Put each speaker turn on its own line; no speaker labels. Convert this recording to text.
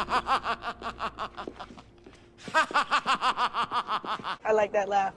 I like that laugh.